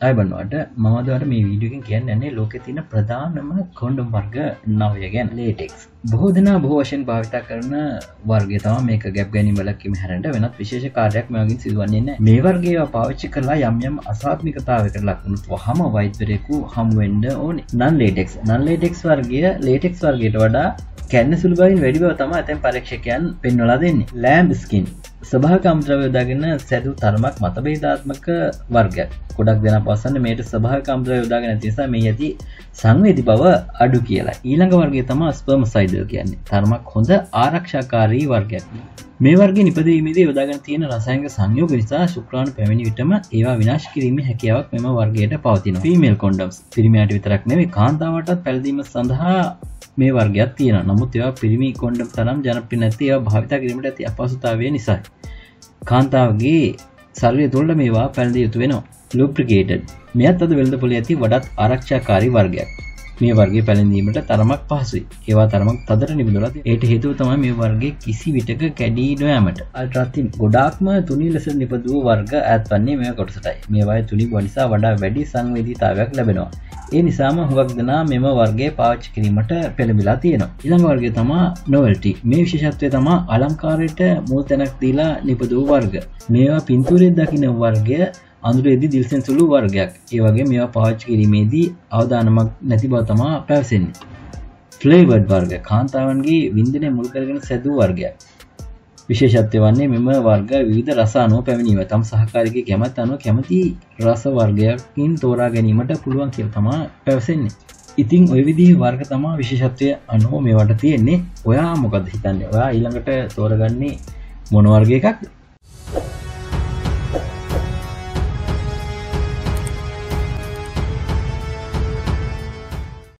අයිබන්නවට මමදවට මේ වීඩියකින් කියන්නන්නේ ලෝක තින ප්‍රධානම කොන්ඩම් වර්ග නවය ගැන්. ලේටෙක්ස් බොහෝ දෙනා බොහෝ වශයෙන් භාවිතා කරන වර්ග තම මේක ගැබ් ගැනි බලක්කිම හැරට වෙනත් විශේෂ කාරයක් මගින් සිදුවන්නේ මේ වර්ගේ පාවිච්චි කරලා යම් යම් අසාත්මිකතාවකට ලක්ුණුත් හම වෛද්වරයකු හමුවෙන්ඩ ඕන. නන් ලේටෙක්ස් නන් ලේටෙක්ස් වර්ගය ලේටෙක්ස් වර්ගයට වඩා කැන්න සුළුබයින් වැඩිබව තම ඇතැන් පරීක්ෂකයන් පෙන්වලා දෙන්නේ. ලෑම් ස්කින් සභාකම්ද්‍රවයෝදාගෙන සැදු තරමක් මතබේධාත්මක වර්ගයක්. ගොඩක් දෙන පස්සන්න මේට සභාකම්ද්‍රය යොදාගෙන තිසා මේ ඇති සංවේති බව අඩු කියලා. ඊළඟ වර්ගේ තම ස්පර්ම සයිදල් කියන්නේ. තරමක් හොඳ ආරක්ෂාකාරී වර්ගයක්. මේ වර්ගේ නිපදීමේදී යොදාගෙන තියෙන රසායනික සංයෝග නිසා ශුක්‍රාණු පැමිණි විටම ඒවා විනාශ කිරීමේ හැකියාවක් මෙම වර්ගයට පවතින ෆීමේල් කොන්ඩම්ස් පිරිමියට විතරක් නෙවෙයි කාන්තාවටත් පැළඳීම සඳහා මේ වර්ගයක් තියෙන නමුත් ඒවා පිරිමි කොන්ඩම් තරම් ජනප්‍රිය නැති ඒවා භාවිත කිරීමට ඇති අපහසුතාවය නිසා කාන්තාවගේ සර්ය තුළට මේවා පැළඳ යුතු වෙනවා. ලුප්‍රිකේටඩ් මෙත් අද වෙල්ද පොලි ඇති වඩත් ආරක්ෂාකාරි වර්ගයක්. මේ වර්ගේ පැළඳීමට තරමක් පහසුයි. ඒවා තරමක් තදර නිබඳලත් ඒට හේතුව තම මේ වර්ගේ කිසි විටක කැඩී නොයමට. අල්ට්‍රතින් ගොඩාක්ම තුනි ලෙස නිපදූ වර්ග ඇත්වන්නේ මේ කොටසටයි. මේවායි තුනි වනිසා වඩා වැඩි සංවේදීතාවයක් ලැබෙනවා. ඒ නිසාම හුවක් දෙනා මෙම වර්ගේ පාච්චි කිරීමට පෙළබිලා තියෙනවා. ඉළඟ වර්ගය තමා නොවල්ටි මේ විශේෂත්වය තමා අලංකාරයට මූ තැනක් දීලා නිපදූ වර්ග. මේවා පින්තුරෙත් දකින වර්ගය අඳුරේදි දිල්සෙන් සුළු වර්ගයක්. ඒ වගේ මේවා පාච්චි කිරීමේදී අවධානමක් නැති බව තමා පැවසෙන්නේ. ෆ්ලේවඩ් වර්ග. කාන්තාවන්ගේ විින්දනය මුල් කරගෙන සැදූ වර්ගයක්. විශේෂත්වය වන්නේ මෙම වර්ග විවිධ රසානෝ පැමිණීම. තම් සහකාරක කැමත් අනු කැමති රස වර්ගයක්කින් තෝරා ගැනීමට පුළුවන් කියල තමා පැවසෙන්නේ. ඉතිං ඔය විදිහ වර්ග තමා විශේෂත්වය අනුව මේවට තියෙන්නේ ඔයා මොකද හිතන්න? ඔයා ඊළඟට තෝරගන්නේ මොනවර්ග එකක්